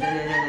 dạ dạ dạ.